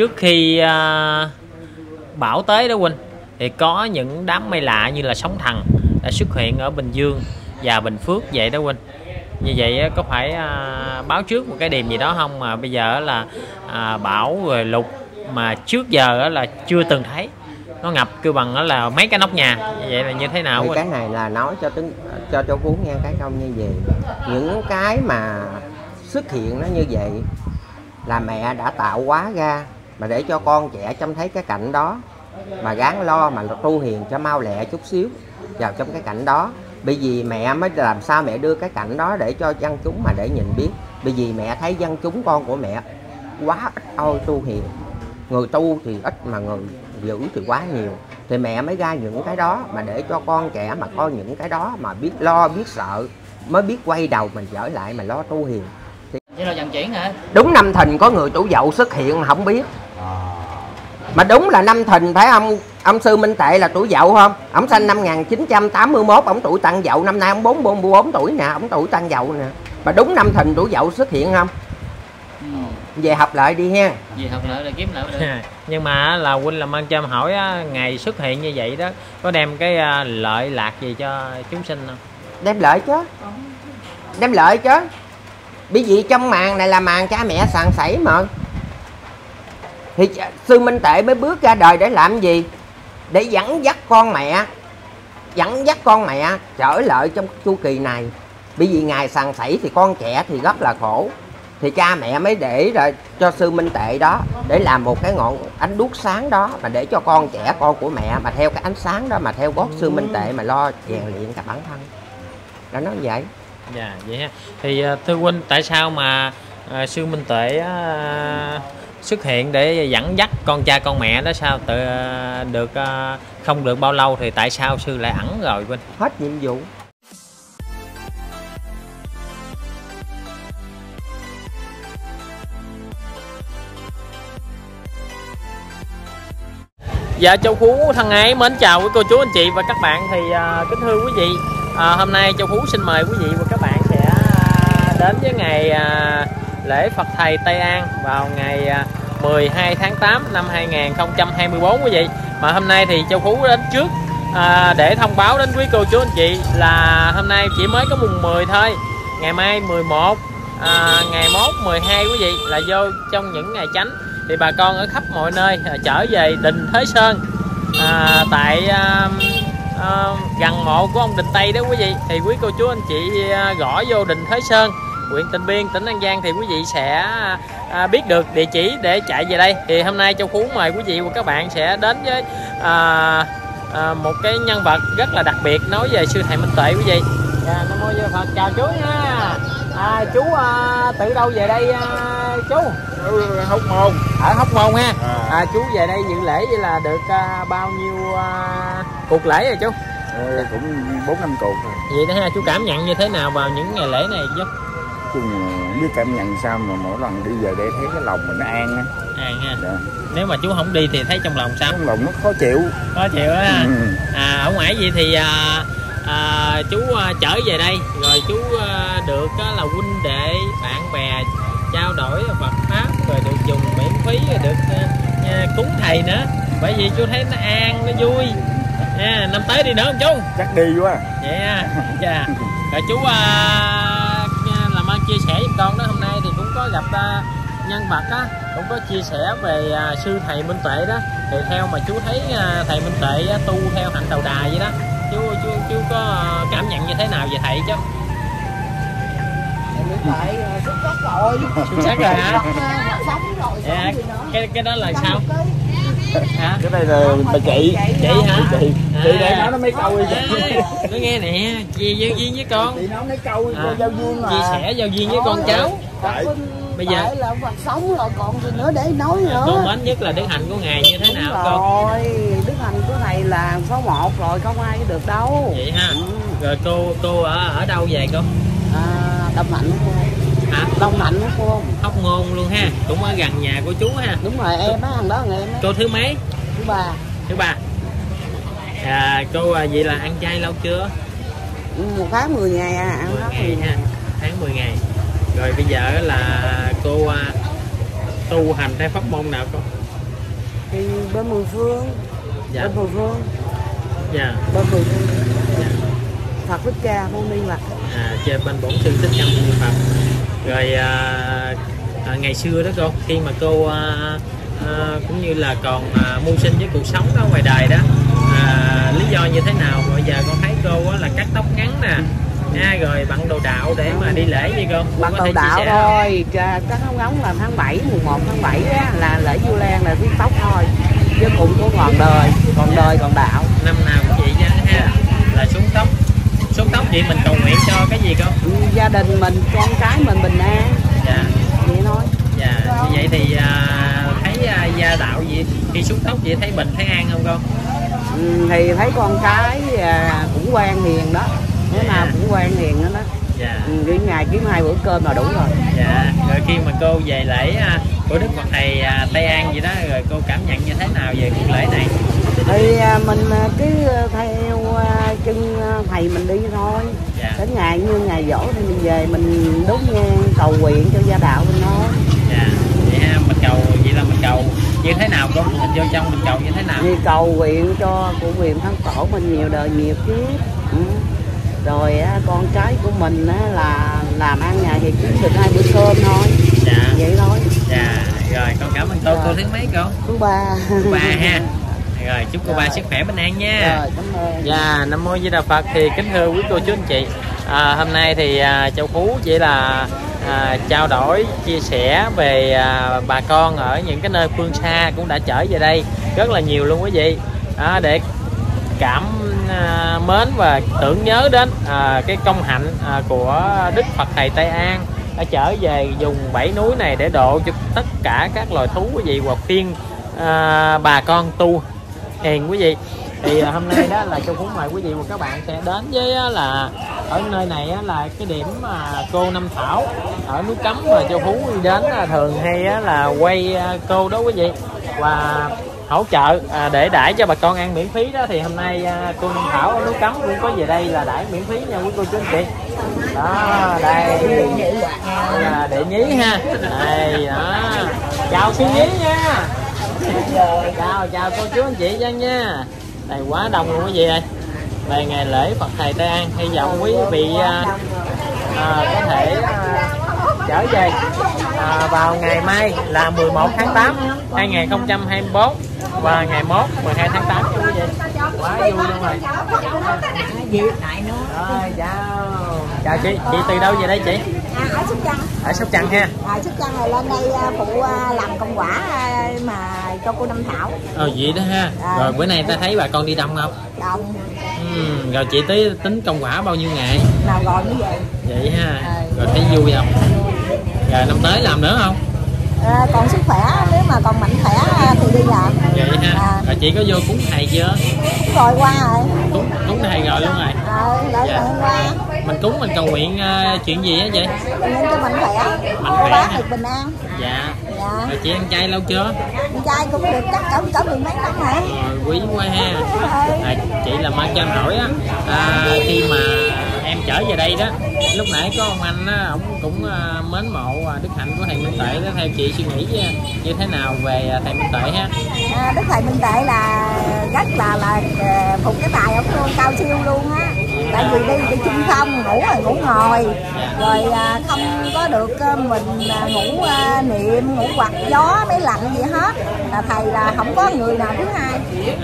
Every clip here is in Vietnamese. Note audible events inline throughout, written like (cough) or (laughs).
trước khi à, bão tới đó huynh thì có những đám mây lạ như là sóng thần đã xuất hiện ở Bình Dương và Bình Phước vậy đó huynh như vậy có phải à, báo trước một cái điểm gì đó không? Mà bây giờ là à, bão rồi lụt mà trước giờ là chưa từng thấy. Nó ngập kêu bằng đó là mấy cái nóc nhà. Vậy là như thế nào thì cái này là nói cho tính cho cho Phú nghe cái câu như vậy. Những cái mà xuất hiện nó như vậy là mẹ đã tạo hóa ra mà để cho con trẻ trông thấy cái cảnh đó mà gán lo mà tu hiền cho mau lẹ chút xíu vào trong cái cảnh đó. Bởi vì mẹ mới làm sao mẹ đưa cái cảnh đó để cho dân chúng mà để nhìn biết. Bởi vì mẹ thấy dân chúng con của mẹ quá ít ôi tu hiền. Người tu thì ít mà người giữ thì quá nhiều. Thì mẹ mới ra những cái đó mà để cho con trẻ mà coi những cái đó mà biết lo biết sợ mới biết quay đầu mình trở lại mà lo tu hiền. Vậy là vận chuyển hả? Đúng năm thìn có người chủ dậu xuất hiện mà không biết mà đúng là năm thìn phải ông ông sư minh tệ là tuổi dậu không? Ông sinh năm 1981 ông tuổi tăng dậu. Năm nay ông 44 tuổi nè ông tuổi tăng dậu nè. Mà đúng năm thìn tuổi dậu xuất hiện không? Ừ. về học lại đi ha. Gì học lại là kiếm lại được (laughs) nhưng mà là huynh làm ơn cho em hỏi á, ngày xuất hiện như vậy đó có đem cái à, lợi lạc gì cho chúng sinh không? Đem lợi chứ. Đem lợi chứ. Bởi vì trong màn này là màn cha mẹ sàn sảy mà thì sư minh tệ mới bước ra đời để làm gì? Để dẫn dắt con mẹ dẫn dắt con mẹ trở lại trong chu kỳ này. Bởi vì ngài sàn sảy thì con trẻ thì rất là khổ. Thì cha mẹ mới để rồi cho sư minh tệ đó để làm một cái ngọn ánh đuốc sáng đó mà để cho con trẻ con của mẹ mà theo cái ánh sáng đó mà theo gót sư minh tệ mà lo rèn luyện cả bản thân. Đó nói vậy. Dạ vậy ha. Thì ờ, thưa huynh tại sao mà à, sư minh Tệ á, ờ, xuất hiện để dẫn dắt con cha con mẹ đó sao? Tự à, được à, không được bao lâu thì tại sao sư lại ẩn rồi huynh hết nhiệm vụ. Dạ Châu Phú thân ái mến chào quý cô chú anh chị và các bạn. Thì à, kính thưa quý vị à, hôm nay Châu Phú xin mời quý vị và các bạn sẽ à, đến với ngày à, lễ Phật Thầy Tây An vào ngày à, 12 tháng 8 năm 2024 quý vị. Mà hôm nay thì Châu Phú đến trước à, để thông báo đến quý cô chú anh chị là hôm nay chỉ mới có mùng 10 thôi. Ngày mai 11 à, ngày mốt 12 quý vị là vô trong những ngày chánh. Thì bà con ở khắp mọi nơi à, trở về đình Thới Sơn à, tại à, à, gần mộ của ông Đình Tây đó quý vị. Thì quý cô chú anh chị à, gõ vô đình Thới Sơn huyện Tịnh Biên tỉnh An Giang thì quý vị sẽ à, biết được địa chỉ để chạy về đây. Thì hôm nay Châu Phú mời quý vị và các bạn sẽ đến với à, à, một cái nhân vật rất là đặc biệt nói về sư thầy Minh Tuệ quý vị. Dạ, Nam mô Phật. Chào chú nha. À, chú à, từ đâu về đây à, chú? Hóc môn. Ở Hóc Môn ha. À. à, chú về đây dự lễ vậy là được à, bao nhiêu à, cuộc lễ rồi chú? Ờ, cũng bốn năm cuộc rồi. Vậy đó ha chú cảm nhận như thế nào vào những ngày lễ này chú là biết cảm nhận sao mà mỗi lần đi về đây thấy cái lòng mình nó an á. À ha. Dạ. nếu mà chú không đi thì thấy trong lòng sao? Cái lòng nó khó chịu. Khó chịu á ừ. à ở ngoài gì thì à, à, chú à, trở về đây. Rồi chú à, được á, là huynh đệ bạn bè trao đổi Phật pháp rồi được dùng miễn phí rồi được à, à, cúng thầy nữa. Bởi vì chú thấy nó an nó vui. Nha năm tới đi nữa không chú? Chắc đi quá. Vậy ha dạ. Rồi chú à, chia sẻ với con đó. Hôm nay thì cũng có gặp à, nhân vật á cũng có chia sẻ về à, sư thầy minh tuệ đó. Thì theo mà chú thấy à, thầy minh tuệ á, tu theo hạnh đầu đà vậy đó. Chú chú chú có à, cảm nhận như thế nào về thầy chứ? Tại xuất sắc rồi. Xuất sắc rồi hả? Sống rồi dạ, sống gì nữa cái cái đó là sao hả? Cái này là bà chị. chị hả? chị chị đang nói nó mấy câu đi. nó nghe nè chia giao duyên với con. Chị nói mấy câu À, giao duyên mà. chia sẻ giao duyên với con cháu. Bây giờ- tại là Phật sống rồi còn gì nữa để nói nữa. Con mến nhất là đức hạnh của ngài như thế Đúng nào con? rồi đức hạnh của thầy là số 1 rồi không ai được đâu. Vậy ha. Ừ. rồi cô cô ở ở đâu về con à, đông hạnh. của cô hả? Đông hạnh của cô hóc ngôn luôn ha. Cũng ở gần nhà của chú ha. Đúng rồi em á thằng đó là em á. Cô thứ mấy? Thứ ba. Thứ ba. À cô à, vậy là ăn chay lâu chưa? Ừ, một tháng 10 ngày à ăn 10 hết ngày ha. tháng 10 ngày. Rồi bây giờ là cô à, tu hành theo pháp môn nào con thì bên mười phương. Dạ. Bên mười phương. Dạ. Bên mười phương. Phật thích ca mâu ni lặc. À, chơi bên bổn sư thích ca mâu ni phật rồi à, à, ngày xưa đó cô khi mà cô à, à, cũng như là còn à, mưu sinh với cuộc sống đó ngoài đời đó à, lý do như thế nào? Bây giờ con thấy cô á, là cắt tóc ngắn nè ha, rồi bận đồ đạo để mà đi lễ có đầu thể chia đạo thôi các ống ống là tháng 7 mùng 1 tháng 7 á, là lễ vu lan là viết tóc thôi chứ cũng có còn đời còn đời còn đạo. Năm nào cũng vậy nha ha là xuống tóc xuống tóc vậy mình cầu nguyện cho cái gì không Ừ, gia đình mình con cái mình bình an. Dạ. Vậy thôi. Dạ. Như vậy thì à, thấy à, gia đạo gì? Khi xuống tóc vậy thấy bình thấy an không con? Ừ, thì thấy con cái à, cũng quan hiền đó. Bữa nào cũng quan hiền đó đó. Dạ. Ừ, ngày kiếm hai bữa cơm là đủ rồi. Dạ. Rồi khi mà cô về lễ à, của đức phật thầy à, tây an gì đó rồi cô cảm nhận như thế nào về cuộc lễ này? Thì à, mình cứ theo chân à, thầy mình đi thôi. Dạ. Đến ngày như ngày dỗ thì mình về mình đốt nhang cầu nguyện cho gia đạo mình thôi dạ vậy ha mình cầu vậy là mình cầu như thế nào con? Mình vô trong mình cầu như thế nào? Thì cầu nguyện cho cụ quyền thân tổ mình nhiều đời nhiều kiếp. Ừ. rồi con cái của mình là làm ăn ngày thì kiếm được hai bữa cơm thôi. Dạ. Vậy thôi. Dạ rồi con cảm ơn cô cô thứ mấy cô thứ ba. Thứ ba ha (laughs) rồi chúc cô ba sức khỏe bình an nha. Rồi cảm ơn. Dạ, Nam Mô Di Đà Phật. Thì kính thưa quý cô chú anh chị. À, Hôm nay thì à, Châu Phú chỉ là à, trao đổi, chia sẻ về à, bà con ở những cái nơi phương xa cũng đã trở về đây Rất là nhiều luôn quý vị. À, Để cảm à, mến và tưởng nhớ đến à, cái công hạnh à, của Đức Phật Thầy Tây An đã trở về vùng bảy núi này để độ cho tất cả các loài thú quý vị và phiên à, bà con tu hiền quý vị. Thì à, hôm nay đó là châu phú mời quý vị và các bạn sẽ đến với là ở nơi này là cái điểm mà cô Năm Thảo ở núi Cấm mà châu phú đi đến à, thường hay là quay à, cô đó quý vị và hỗ trợ à, để đãi cho bà con ăn miễn phí đó. Thì hôm nay à, cô Năm Thảo ở núi Cấm cũng có về đây là đãi miễn phí nha quý cô chú anh chị. Đó đây. Là để nhí ha. Đây đó. Chào sư nhí nha chào chào cô chú anh chị dân nha. Đây quá đông luôn quý vị ơi. Về ngày lễ Phật thầy Tây An hy vọng quý vị à, à, có thể à, trở về à, vào ngày mai là 11 tháng 8 2024 và ngày mốt 12 tháng 8 nha quý vị. Quá vui luôn rồi. Rồi chào. Chào chị. Chị từ đâu về đây chị? À, ở Sóc Trăng. Ở Sóc Trăng ha. À, Sóc Trăng này lên đây à, phụ à, làm công quả mà cho cô Năm Thảo. Ờ vậy đó ha. Rồi bữa nay ta thấy bà con đi đông không? Đồng ừ, rồi chị tới tính công quả bao nhiêu ngày? Nào gọi như vậy vậy ha. Rồi thấy vui không? Rồi năm tới làm nữa không? À, còn sức khỏe nếu mà còn mạnh khỏe à, thì đi làm. Vậy ha. À, rồi chị có vô cúng thầy chưa? Rồi qua rồi. Cúng cúng thầy rồi luôn rồi. À, đợi Dạ. qua. Mình cúng mình cầu nguyện ờ, chuyện gì á vậy nên cho mạnh khỏe. Mạnh khỏe bác được bình an. Dạ dạ rồi chị ăn chay lâu chưa? Con trai cũng được chắc cỡ cỡ mười mấy năm hả rồi quý quá ha. À, chị làm ơn cho em hỏi á. À, khi mà em trở về đây đó lúc nãy có ông anh á ổng cũng à, mến mộ à, đức hạnh của thầy minh tệ đó. Theo chị suy nghĩ à, như thế nào về thầy minh tệ ha? À, đức thầy minh tệ là rất là là phục cái tài ông luôn cao siêu luôn á. Tại vì đi đi chung không ngủ rồi ngủ ngồi. Rồi không có được mình ngủ niệm ngủ quạt gió mấy lạnh gì hết. Là thầy là không có người nào thứ hai.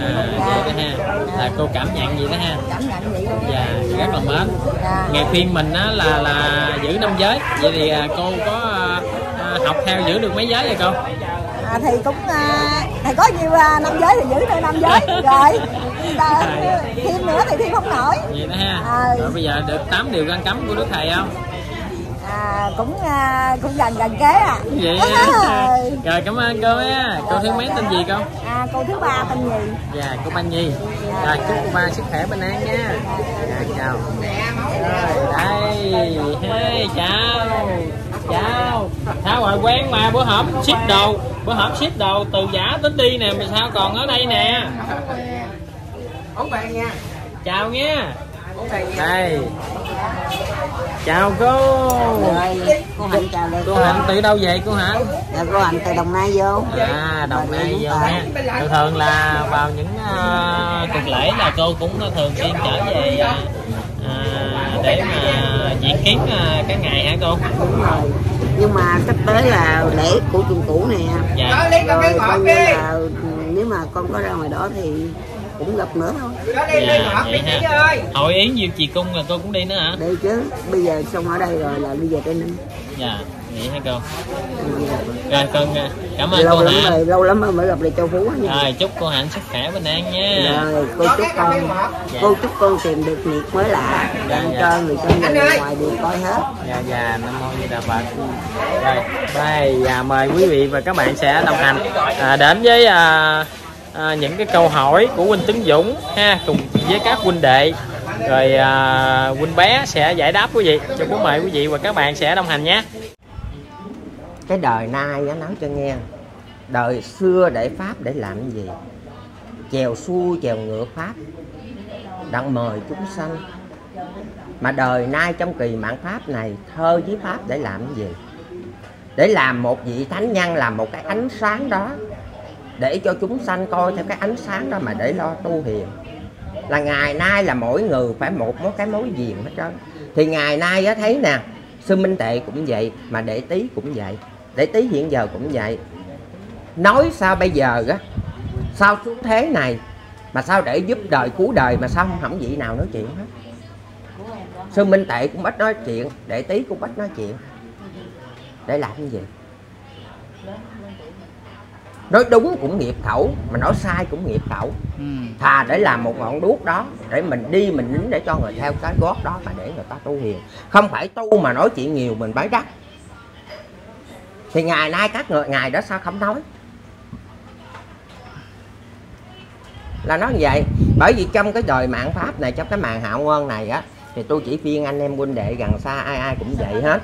À, vậy đó ha. Là cô cảm nhận gì đó ha. Cảm nhận vậy luôn. Dạ rất là mến. Dạ. ngày khuyên mình á là là giữ năm giới. Vậy thì à, cô có à, à, học theo giữ được mấy giới vậy cô? À, thì cũng à, thầy có nhiêu à, năm giới thì giữ được năm giới. (laughs) Rồi à, thêm nữa thì thêm không nổi. Vậy đó ha. À. rồi bây giờ được 8 điều ngăn cấm của đức thầy không? À, cũng à, cũng gần gần kế à. Vậy (laughs) ha rồi cảm ơn cô á cô thứ mấy tên gì cô? À, cô thứ ba tên gì? Dạ cô Ban Nhi. Rồi chúc cô ba sức khỏe bình an nha. Dạ chào đây hey, chào. Chào. Sao rồi quen mà bữa hổm ship đồ. Bữa hổm ship đồ từ giả tính đi nè mà sao còn ở đây nè? Ổn bạn nha. Chào nha. Đây. Chào cô. Rồi cô hạnh chào cô hạnh từ đâu về cô hạnh dạ, cô hạnh từ đồng nai vô. À đồng nai vô Vũng ha thường thường là vào những uh, cuộc lễ là cô cũng thường xuyên trở về uh, uh, để mà diễn kiến uh, các ngày hả cô? Đúng rồi nhưng mà sắp tới là lễ của chuồng cũ nè. Dạ. Rồi coi như là nếu mà con có ra ngoài đó thì cũng gặp nữa thôi. Dạ vậy ha. hội yến diệu trì cung là cô cũng đi nữa hả? Đây chứ. Bây giờ xong ở đây rồi là đi về tây ninh dạ vậy hả cô rồi con cảm ơn lâu cô lắm hạnh. rồi lâu lắm rồi mới gặp lại châu phú á nha. Rồi chúc cô hạnh sức khỏe bình an nha. Rồi cô chúc con cô chúc con tìm được nhiệt mới lạ. Đang dạ. cho người trong và người ngoài đều coi hết. Dạ dạ nam mô di đà phật. Rồi đây và mời quý vị và các bạn sẽ đồng hành à, đến với à, à, những cái câu hỏi của huynh Tấn Dũng ha cùng với các huynh đệ. Rồi à, huynh bé sẽ giải đáp quý vị. Cho bố mời quý vị và các bạn sẽ đồng hành nhé cái đời nay á, nói cho nghe, đời xưa để pháp để làm gì? Chèo xuôi chèo ngựa pháp, đặng mời chúng sanh. Mà đời nay trong kỳ mạng pháp này, thơ với pháp để làm gì? Để làm một vị thánh nhân, làm một cái ánh sáng đó, để cho chúng sanh coi theo cái ánh sáng đó mà để lo tu hiền. Là ngày nay là mỗi người phải một mối cái mối gì hết trơn. Thì ngày nay á, thấy nè, sư minh tệ cũng vậy, mà đệ tý cũng vậy đệ tý hiện giờ cũng vậy. Nói sao bây giờ á? Sao xuống thế này mà sao để giúp đời cứu đời mà sao không hỏng vị nào nói chuyện hết? Sư minh tệ cũng ít nói chuyện đệ tý cũng ít nói chuyện. Để làm cái gì? Nói đúng cũng nghiệp khẩu mà nói sai cũng nghiệp khẩu. Ừ. thà để làm một ngọn đuốc đó để mình đi mình nín để cho người theo cái gót đó mà để người ta tu hiền. Không phải tu mà nói chuyện nhiều mình bái đắc thì ngày nay các người, ngày đó sao không nói? Là nói như vậy. Bởi vì trong cái đời mạng pháp này, trong cái màn hạo ngôn này á, thì tôi chỉ phiên anh em huynh đệ gần xa, ai ai cũng vậy hết.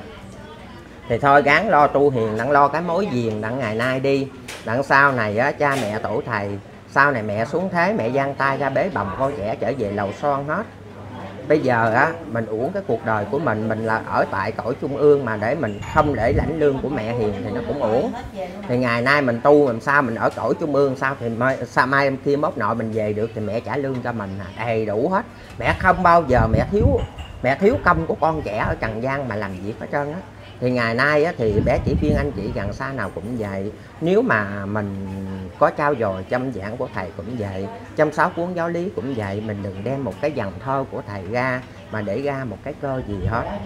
Thì thôi gắng lo tu hiền, đặng lo cái mối diền đặng ngày nay đi. Đặng sau này á, cha mẹ tổ thầy, sau này mẹ xuống thế, mẹ giang tay ra bế bồng con trẻ trở về lầu son hết bây giờ á mình uổng cái cuộc đời của mình mình là ở tại cõi trung ương mà để mình không để lãnh lương của mẹ hiền thì nó cũng uổng. Thì ngày nay mình tu làm sao mình ở cõi trung ương sao thì mai, sao mai kia mốt nội mình về được thì mẹ trả lương cho mình à, đầy đủ hết. Mẹ không bao giờ mẹ thiếu mẹ thiếu công của con trẻ ở trần gian mà làm việc hết trơn á thì ngày nay á, thì bé chỉ phiên anh chị gần xa nào cũng vậy. Nếu mà mình có trao dồi chăm giảng của thầy cũng vậy chăm sáu cuốn giáo lý cũng vậy mình đừng đem một cái dòng thơ của thầy ra mà để ra một cái cơ gì hết.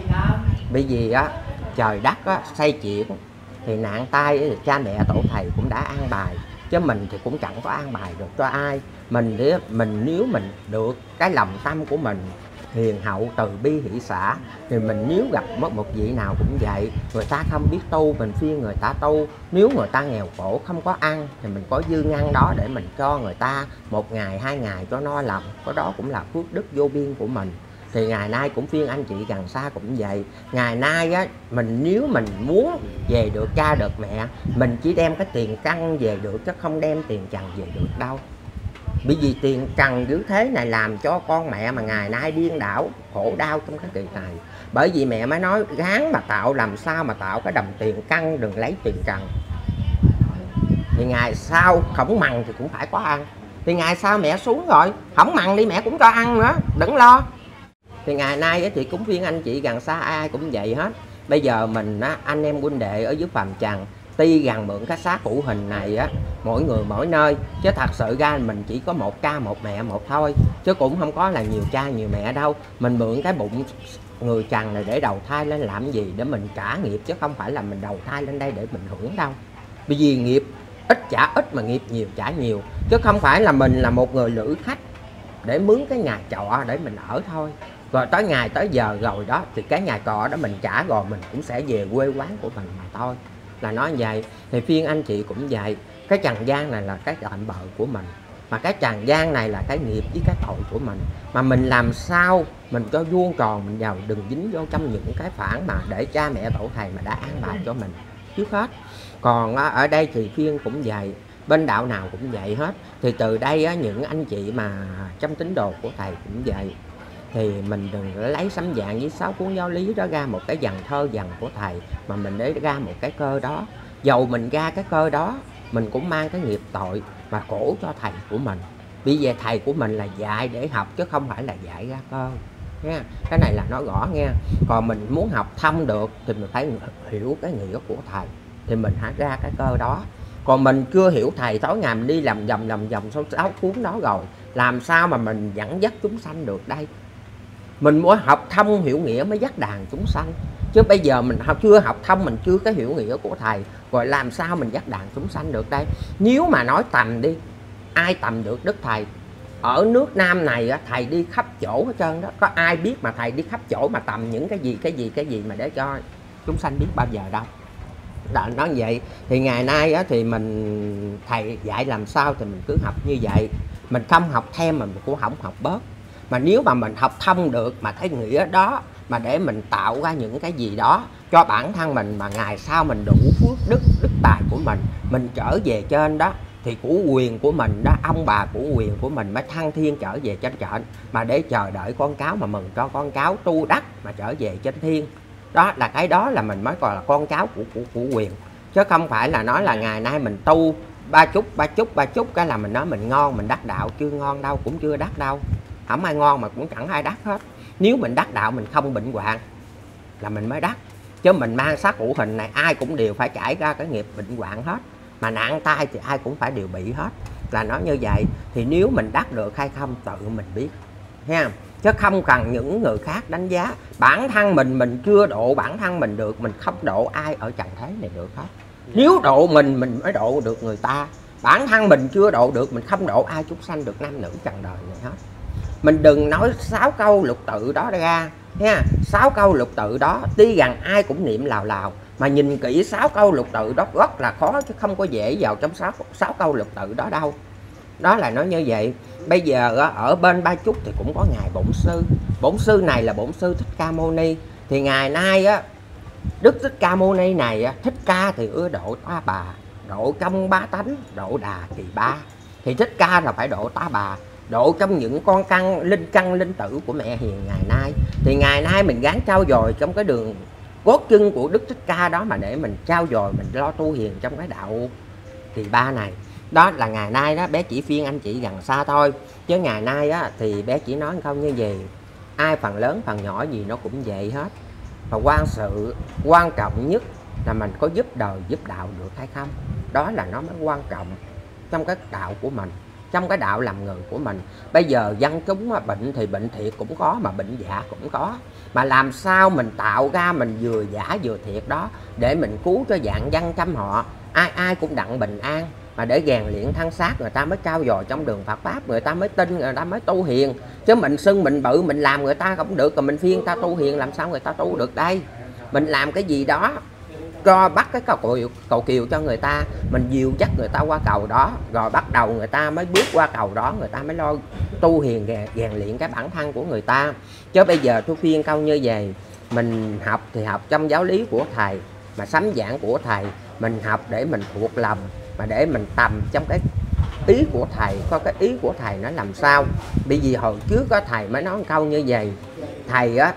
Bởi vì á trời đất á xây chuyển thì nạn tai thì cha mẹ tổ thầy cũng đã an bài. Chứ mình thì cũng chẳng có an bài được cho ai. Mình thì mình nếu mình được cái lòng tâm của mình hiền hậu, từ bi hỷ xã thì mình nếu gặp mất một vị nào cũng vậy, người ta không biết tu, mình khuyên người ta tu. Nếu người ta nghèo khổ, không có ăn, thì mình có dư ngăn đó để mình cho người ta một ngày, hai ngày cho no lòng. Có đó cũng là phước đức vô biên của mình. Thì ngày nay cũng phiên anh chị gần xa cũng vậy. Ngày nay á, mình nếu mình muốn về được cha, được mẹ, mình chỉ đem cái tiền căn về được chứ không đem tiền trần về được đâu bởi vì tiền trần dữ thế này làm cho con mẹ mà ngày nay điên đảo khổ đau trong cái kỳ này. Bởi vì mẹ mới nói gán mà tạo làm sao mà tạo cái đồng tiền căng đừng lấy tiền trần. Thì ngày sau khổng mằng thì cũng phải có ăn. Thì ngày sau mẹ xuống rồi khổng mằng đi mẹ cũng cho ăn nữa đừng lo. Thì ngày nay thì cũng viên anh chị gần xa ai ai cũng vậy hết. Bây giờ mình á, anh em huynh đệ ở dưới phàm trần tuy gần mượn cái xác cụ hình này á, mỗi người mỗi nơi, chứ thật sự ra mình chỉ có một cha, một mẹ, một thôi, chứ cũng không có là nhiều cha, nhiều mẹ đâu. Mình mượn cái bụng người chàng này để đầu thai lên làm gì? Để mình trả nghiệp, chứ không phải là mình đầu thai lên đây để mình hưởng đâu. Bởi vì nghiệp, ít trả ít mà nghiệp nhiều trả nhiều, chứ không phải là mình là một người lữ khách để mướn cái nhà trọ để mình ở thôi. Rồi tới ngày tới giờ rồi đó, thì cái nhà trọ đó mình trả rồi mình cũng sẽ về quê quán của mình mà thôi là nói vậy thì phiên anh chị cũng vậy cái trần gian này là cái tạm bợ của mình. Mà cái trần gian này là cái nghiệp với cái tội của mình. Mà mình làm sao mình có vuông tròn, mình vào đừng dính vô trong những cái phản mà để cha mẹ tổ thầy mà đã an bài cho mình. Trước hết. Còn ở đây thì phiên cũng vậy bên đạo nào cũng vậy hết. Thì từ đây những anh chị mà trong tín đồ của thầy cũng vậy thì mình đừng lấy sấm dạng với sáu cuốn giáo lý đó ra một cái dàn thơ dàn của thầy, mà mình để ra một cái cơ đó. Dầu mình ra cái cơ đó, mình cũng mang cái nghiệp tội mà khổ cho thầy của mình. Vì về thầy của mình là dạy để học, chứ không phải là dạy ra cơ nha cái này là nói rõ nghe. Còn mình muốn học thâm được thì mình phải hiểu cái nghĩa của thầy, thì mình hãy ra cái cơ đó. Còn mình chưa hiểu thầy, tối ngày mình đi làm vòng làm vòng số sáu cuốn đó rồi, làm sao mà mình dẫn dắt chúng sanh được đây? Mình muốn học thông hiểu nghĩa mới dắt đàn chúng sanh. Chứ bây giờ mình học chưa học thông mình chưa có hiểu nghĩa của thầy rồi làm sao mình dắt đàn chúng sanh được đây? Nếu mà nói tầm đi ai tầm được đức thầy? Ở nước nam này thầy đi khắp chỗ hết trơn đó. Có ai biết mà thầy đi khắp chỗ mà tầm những cái gì cái gì cái gì mà để cho chúng sanh biết bao giờ đâu? Đã nói vậy thì ngày nay á, thì mình thầy dạy làm sao thì mình cứ học như vậy. Mình không học thêm mà mình cũng không học bớt mà nếu mà mình học thông được mà thấy nghĩa đó, mà để mình tạo ra những cái gì đó cho bản thân mình mà ngày sau mình đủ phước đức đức tài của mình mình trở về trên đó, thì của quyền của mình đó, ông bà của quyền của mình mới thăng thiên trở về trên trển. Mà để chờ đợi con cáo mà mừng cho con cáo tu đắc mà trở về trên thiên. Đó là cái đó là mình mới gọi là con cháu của của của quyền. Chứ không phải là nói là ngày nay mình tu ba chút ba chút ba chút, cái là mình nói mình ngon, mình đắc đạo, chưa ngon đâu, cũng chưa đắc đâu không ai ngon mà cũng chẳng ai đắc hết. Nếu mình đắc đạo mình không bệnh hoạn là mình mới đắc. Chứ mình mang sát hữu hình này, ai cũng đều phải trải ra cái nghiệp bệnh hoạn hết. Mà nạn tai thì ai cũng phải đều bị hết. Là nói như vậy, thì nếu mình đắc được hay không tự mình biết. Ha chứ không cần những người khác đánh giá. Bản thân mình mình chưa độ bản thân mình được, mình không độ ai ở trạng thế này được hết. Nếu độ mình mình mới độ được người ta. Bản thân mình chưa độ được, mình không độ ai chúng sanh được nam nữ trần đời này hết mình đừng nói sáu câu lục tự đó ra nha sáu câu lục tự đó tuy rằng ai cũng niệm lào lào. Mà nhìn kỹ sáu câu lục tự đó rất là khó chứ không có dễ vào trong sáu sáu câu lục tự đó đâu. Đó là nói như vậy. Bây giờ ở bên ba chúc thì cũng có ngài bổn sư. Bổn sư này là bổn sư thích ca mâu ni. Thì ngày nay á đức thích ca mâu ni này á, thích ca thì ưa độ ta bà. Độ trong ba tánh độ đà kỳ ba. Thì thích ca là phải độ ta bà độ trong những con căn, linh căn, linh tử của mẹ hiền ngày nay. Thì ngày nay mình gắn trao dồi trong cái đường cốt chân của đức thích ca đó mà để mình trao dồi, mình lo tu hiền trong cái đạo kỳ ba này. Đó là ngày nay đó, bé chỉ phiên anh chị gần xa thôi. Chứ ngày nay á, thì bé chỉ nói không như gì ai phần lớn phần nhỏ gì nó cũng vậy hết. Và quan sự, quan trọng nhất là mình có giúp đời, giúp đạo được hay không? Đó là nó mới quan trọng trong cái đạo của mình trong cái đạo làm người của mình. Bây giờ dân chúng mà bệnh thì bệnh thiệt cũng có, mà bệnh giả cũng có. Mà làm sao mình tạo ra mình vừa giả vừa thiệt đó, để mình cứu cho dạng dân trăm họ. Ai ai cũng đặng bình an, mà để rèn luyện thân xác người ta mới cao dò trong đường Phật pháp, người ta mới tin, người ta mới tu hiền. Chứ mình xưng mình bự, mình làm người ta không được rồi mình phiên ta tu hiền, làm sao người ta tu được đây? Mình làm cái gì đó cho bắt cái cầu kiều, cầu kiều cho người ta. Mình dìu dắt người ta qua cầu đó rồi bắt đầu người ta mới bước qua cầu đó người ta mới lo tu hiền rèn, luyện cái bản thân của người ta. Chứ bây giờ tôi khuyên câu như vậy mình học thì học trong giáo lý của thầy mà sấm giảng của thầy mình học để mình thuộc lòng mà để mình tầm trong cái ý của thầy có cái ý của thầy nó làm sao. Bởi vì hồi trước có thầy mới nói câu như vậy thầy á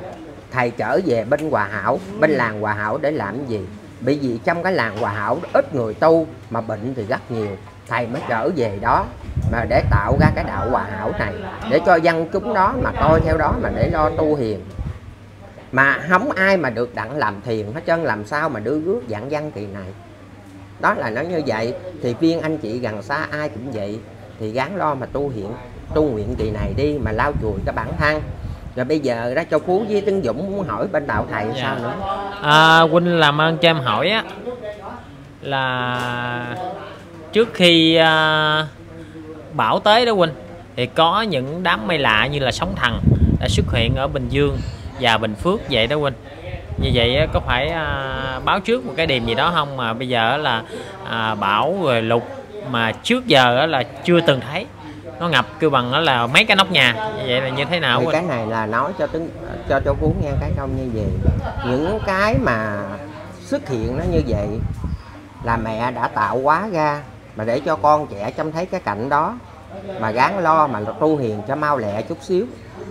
thầy trở về bên hòa hảo bên làng hòa hảo để làm gì? Bởi vì trong cái làng hòa hảo, ít người tu mà bệnh thì rất nhiều. Thầy mới trở về đó mà để tạo ra cái đạo hòa hảo này, để cho dân chúng đó mà coi theo đó mà để lo tu hiền. Mà không ai mà được đặng làm thiền hết trơn, làm sao mà đưa rước dạng dân kỳ này? Đó là nó như vậy, thì viên anh chị gần xa ai cũng vậy. Thì gắng lo mà tu hiện tu nguyện kỳ này đi mà lao chùi cái bản thân rồi bây giờ ra cho phú với tấn dũng muốn hỏi bên đạo thầy Dạ. sao nữa? À, huynh làm ơn cho em hỏi á là trước khi à, bão tới đó huynh thì có những đám mây lạ như là sóng thần đã xuất hiện ở Bình Dương và Bình Phước vậy đó huynh như vậy có phải à, báo trước một cái điểm gì đó không? Mà bây giờ là à, bão rồi lụt mà trước giờ là chưa từng thấy nó ngập, kêu bằng nó là mấy cái nóc nhà. Như vậy là như thế nào? Cái này là nói cho tấn cho cho cuốn nghe cái câu như vậy. Những cái mà xuất hiện nó như vậy là mẹ đã tạo hóa ra mà để cho con trẻ trông thấy cái cảnh đó. Mà gán lo mà tu hiền cho mau lẹ chút xíu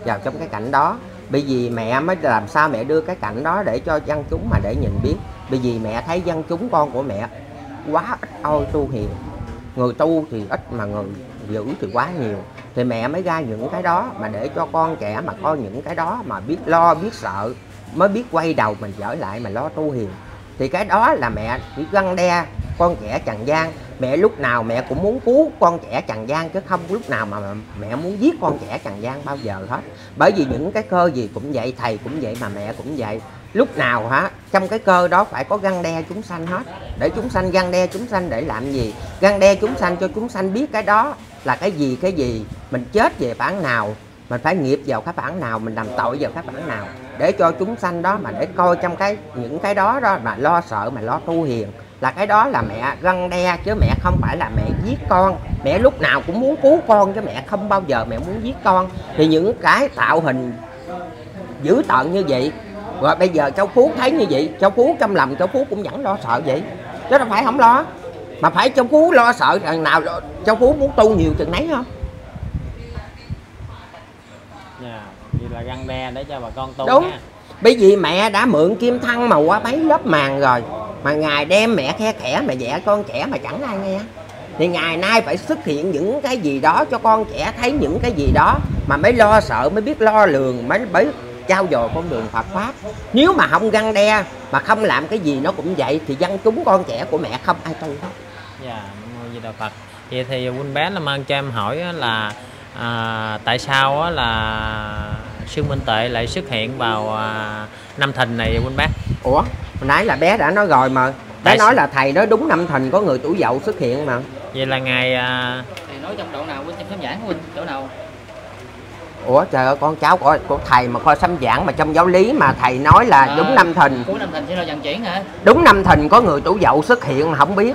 vào trong cái cảnh đó. Bởi vì mẹ mới làm sao mẹ đưa cái cảnh đó để cho dân chúng mà để nhìn biết. Bởi vì mẹ thấy dân chúng con của mẹ quá ít ôi tu hiền. Người tu thì ít mà người giữ thì quá nhiều, thì mẹ mới ra những cái đó mà để cho con trẻ mà coi những cái đó mà biết lo, biết sợ, mới biết quay đầu mình trở lại mà lo tu hiền. Thì cái đó là mẹ chỉ răng đe con trẻ trần gian mẹ lúc nào mẹ cũng muốn cứu con trẻ trần gian chứ không lúc nào mà mẹ muốn giết con trẻ trần gian bao giờ hết. Bởi vì những cái cơ gì cũng vậy, thầy cũng vậy mà mẹ cũng vậy. Lúc nào hả, trong cái cơ đó phải có găng đe chúng sanh hết. Để chúng sanh găng đe chúng sanh để làm gì? Găng đe chúng sanh cho chúng sanh biết cái đó là cái gì cái gì, mình chết về bản nào, mình phải nghiệp vào cái bản nào, mình làm tội vào cái bản nào. Để cho chúng sanh đó mà để coi trong cái, những cái đó đó mà lo sợ, mà lo tu hiền. Là cái đó là mẹ răng đe, chứ mẹ không phải là mẹ giết con. Mẹ lúc nào cũng muốn cứu con, chứ mẹ không bao giờ mẹ muốn giết con. Thì những cái tạo hình dữ tợn như vậy, rồi bây giờ cháu phú thấy như vậy, cháu phú trong lòng cháu phú cũng vẫn lo sợ vậy. Chứ đâu phải không lo mà phải cháu phú lo sợ rằng nào cháu phú muốn tu nhiều chừng nấy không? Dạ vậy là răng đe để cho bà con tu Đúng. ha. Bởi vì mẹ đã mượn kim thăng mà qua mấy lớp màng rồi. Mà ngài đem mẹ khe khẽ mà dạy con trẻ mà chẳng ai nghe. Thì ngày nay phải xuất hiện những cái gì đó cho con trẻ thấy những cái gì đó mà mới lo sợ mới biết lo lường mới mới trao dồi con đường Phật pháp. Nếu mà không găng đe mà không làm cái gì nó cũng vậy thì dân chúng con trẻ của mẹ không ai tu hết dạ Nam mô di đà phật. Vậy thì huynh bé làm ơn cho em hỏi á là à, tại sao á là sư minh tệ lại xuất hiện vào à, năm thìn này huynh bác ủa hồi nãy là bé đã nói rồi mà. Bé Tại nói là thầy nói đúng năm thìn có người tuổi dậu xuất hiện mà. Vậy là ngày à, Thầy nói trong độ nào Huynh trong khám giảng Huynh chỗ nào? Ủa trời ơi con cháu của, của thầy mà coi sấm giảng mà trong giáo lý mà thầy nói là À. đúng năm thìn. cuối năm thìn sẽ lo vận chuyển hả? Đúng năm thìn có người tuổi dậu xuất hiện mà không biết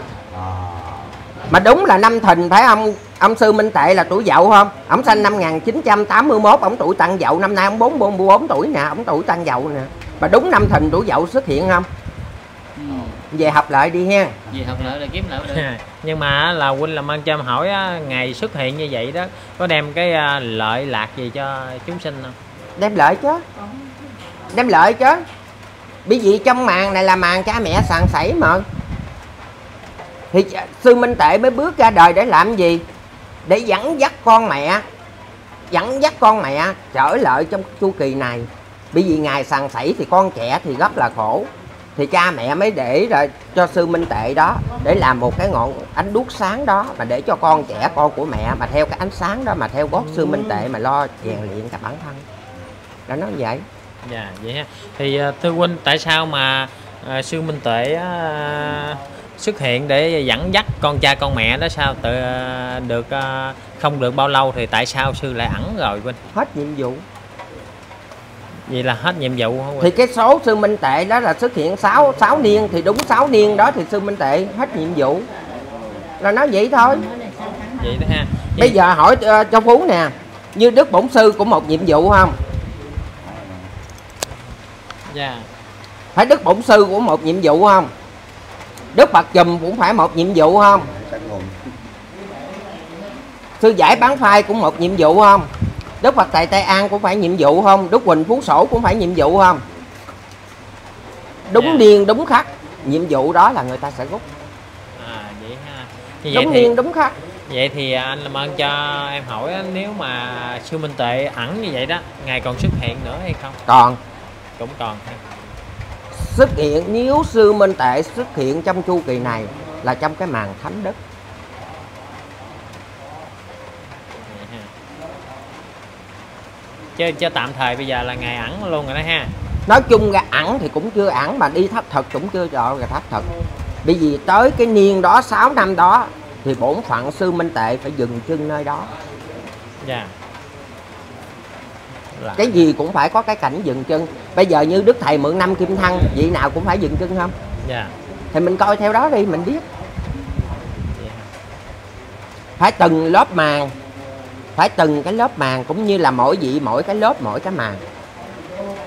mà đúng là năm thìn phải không ông sư minh tệ là tuổi dậu không? Ông sinh năm 1981 ông tuổi tăng dậu. Năm nay ông 44 tuổi nè ông tuổi tăng dậu nè. Mà đúng năm thìn tuổi dậu xuất hiện không? Ừ. về học lại đi ha. Gì học lại là kiếm lại được. (laughs) Nhưng mà là huynh làm ơn cho em hỏi á, ngày xuất hiện như vậy đó có đem cái à, lợi lạc gì cho chúng sinh không? Đem lợi chứ. Đem lợi chứ. Bởi vì trong màn này là màn cha mẹ sàn sảy mà thì sư minh tệ mới bước ra đời để làm gì? Để dẫn dắt con mẹ. Dẫn dắt con mẹ trở lại trong chu kỳ này. Bởi vì ngài sàn sảy thì con trẻ thì rất là khổ. Thì cha mẹ mới để ra cho sư minh tệ đó để làm một cái ngọn ánh đuốc sáng đó mà để cho con trẻ con của mẹ mà theo cái ánh sáng đó mà theo gót sư minh tệ mà lo rèn luyện cả bản thân. Đã nói vậy. Dạ vậy ha. Thì ờ, thưa huynh tại sao mà à, sư minh Tệ á, ờ, xuất hiện để dẫn dắt con cha con mẹ đó sao? Tự à, được à, không được bao lâu thì tại sao sư lại ẩn rồi huynh hết nhiệm vụ. Vậy là hết nhiệm vụ huynh thì cái số sư minh tệ đó là xuất hiện 6 sáu niên thì đúng 6 niên đó thì sư minh tệ hết nhiệm vụ. Là nói vậy thôi. Vậy đó ha. Bây giờ hỏi ờ, cho phú nè như đức bổn sư cũng một nhiệm vụ không? Dạ. Phải đức bổn sư cũng một nhiệm vụ không đức bạc chùm cũng phải một nhiệm vụ không? Sư giải bán phai cũng một nhiệm vụ không? Đức phật tại tây an cũng phải nhiệm vụ không? Đức quỳnh phú sổ cũng phải nhiệm vụ không? Đúng Dạ. niên đúng khắc nhiệm vụ đó là người ta sẽ rút. À vậy ha. Vậy đúng thì niên đúng khắc. vậy thì anh làm ơn cho em hỏi nếu mà sư minh tuệ ẩn như vậy đó ngày còn xuất hiện nữa hay không? Còn. Cũng còn ha xuất hiện nếu sư minh tệ xuất hiện trong chu kỳ này là trong cái màn thánh đức. Chứ chứ tạm thời bây giờ là ngày ẩn luôn rồi đó ha. Nói chung ra ẩn thì cũng chưa ẩn mà đi thất thực cũng chưa cho ra thất thực bởi vì tới cái niên đó 6 năm đó thì bổn phận sư minh tệ phải dừng chân nơi đó. Dạ Là- cái gì cũng phải có cái cảnh dừng chân. Bây giờ như đức thầy mượn năm kim thăng vị nào cũng phải dừng chân không? Dạ. Thì mình coi theo đó đi mình biết. Ha. phải từng lớp màn phải từng cái lớp màn cũng như là mỗi vị mỗi cái lớp mỗi cái màn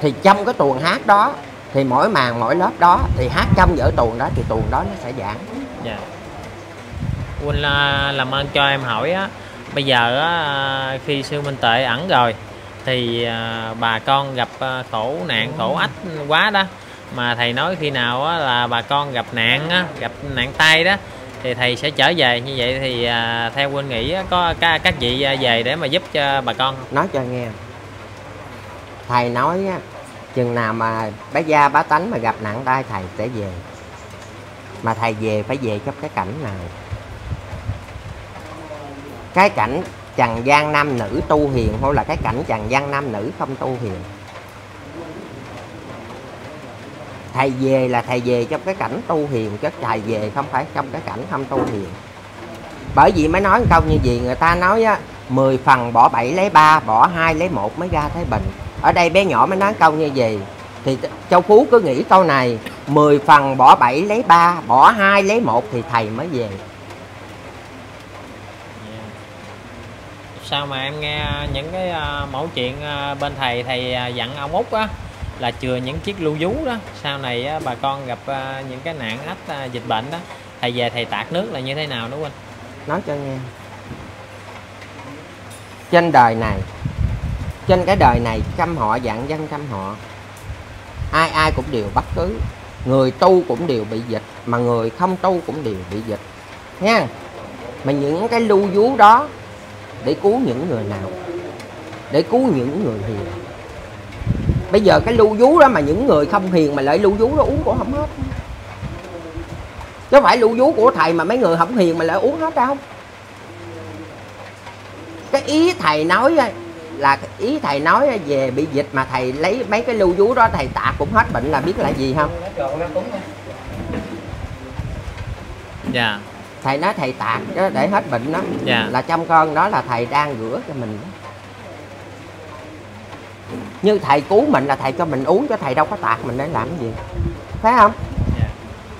thì trong cái tuồng hát đó thì mỗi màn mỗi lớp đó thì hát trong giữa tuồng đó thì tuồng đó nó sẽ giảng. Dạ. Huynh à, làm ơn cho em hỏi á bây giờ á, khi sư minh tệ ẩn rồi thì à, bà con gặp à, khổ nạn khổ ách quá đó. Mà thầy nói khi nào á, là bà con gặp nạn á, gặp nạn tay đó thì thầy sẽ trở về. Như vậy thì à, theo quên nghĩ á, có các các vị à, về để mà giúp cho bà con. Nói cho nghe. Thầy nói á, chừng nào mà bá gia bá tánh mà gặp nạn tay thầy sẽ về. Mà thầy về phải về trong cái cảnh nào cái cảnh trần gian nam nữ tu hiền hay là cái cảnh trần gian nam nữ không tu hiền. Thầy về là thầy về trong cái cảnh tu hiền, chứ thầy về không phải trong cái cảnh không tu hiền. Bởi vì mới nói câu như gì người ta nói á 10 phần bỏ 7 lấy 3 bỏ 2 lấy 1 mới ra thấy Bình ở đây bé nhỏ mới nói câu như gì thì Châu Phú cứ nghĩ câu này 10 phần bỏ 7 lấy 3 bỏ 2 lấy 1 thì thầy mới về. Sao mà em nghe à, những cái à, mẫu chuyện à, bên thầy thầy dặn ông út á là chừa những chiếc lưu vú đó. Sau này á, bà con gặp những cái nạn ách dịch bệnh đó thầy về thầy tạt nước là như thế nào đó không nói cho nghe. Trên đời này trên cái đời này trăm họ dạng dân trăm họ ai ai cũng đều bắt cứ. Người tu cũng đều bị dịch mà người không tu cũng đều bị dịch. Nha. Mà những cái lưu vú đó để cứu những người nào, để cứu những người hiền. Bây giờ cái lưu vú đó mà những người không hiền mà lại lưu vú đó uống cũng không hết. Chứ phải lưu vú của thầy mà mấy người không hiền mà lại uống hết đâu cái ý thầy nói là ý thầy nói về bị dịch mà thầy lấy mấy cái lưu vú đó thầy tạ cũng hết bệnh là biết là gì không? Dạ thầy nói thầy tạt đó để hết bệnh đó. Dạ. là trong cơn đó là thầy đang rửa cho mình. Đó. như thầy cứu mình là thầy cho mình uống cho thầy đâu có tạt mình để làm cái gì. Phải không? Dạ.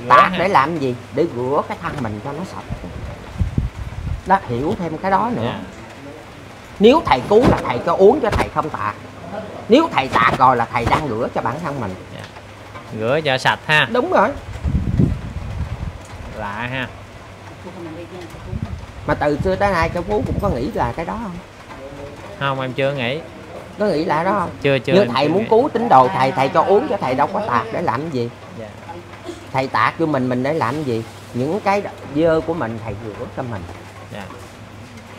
Tạt ha. để làm cái gì? Để rửa cái thân mình cho nó sạch. Đó hiểu thêm cái đó nữa. Dạ. nếu thầy cứu là thầy cho uống cho thầy không tạt nếu thầy tạt rồi là thầy đang rửa cho bản thân mình. Rửa cho sạch ha. Đúng rồi. Lạ ha mà từ xưa tới nay châu phú cũng có nghĩ là cái đó không? Không em chưa nghĩ. Có nghĩ là đó không? Chưa chưa như thầy muốn nghĩ. cứu tín đồ thầy thầy cho uống cho thầy đâu có tạt để làm cái gì. Dạ. thầy tạt cho mình mình để làm cái gì? Những cái dơ của mình thầy rửa cho mình. Dạ.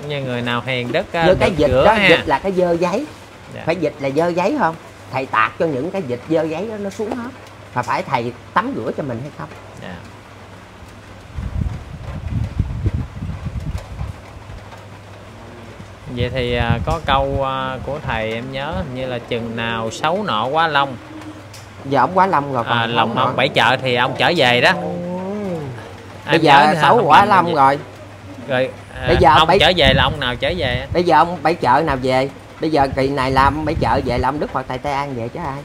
Như người nào hiền đức như cái dịch đó ha. dịch là cái dơ giấy. Dạ. phải dịch là dơ giấy không? Thầy tạt cho những cái dịch dơ giấy đó nó xuống hết. Mà phải thầy tắm rửa cho mình hay không? Dạ. Vậy thì à, có câu à, của thầy em nhớ như là chừng nào xấu nọ quá long. Giờ ông quá long rồi còn à, lòng ông bảy chợ thì ông trở về đó. Bây giờ xấu quá long rồi. Rồi à, Bây giờ ông bảy- trở về là ông nào trở về? Bây giờ ông bảy chợ nào về? Bây giờ kỳ này làm ông bảy chợ về là ông đức phật tại tây an về chứ ai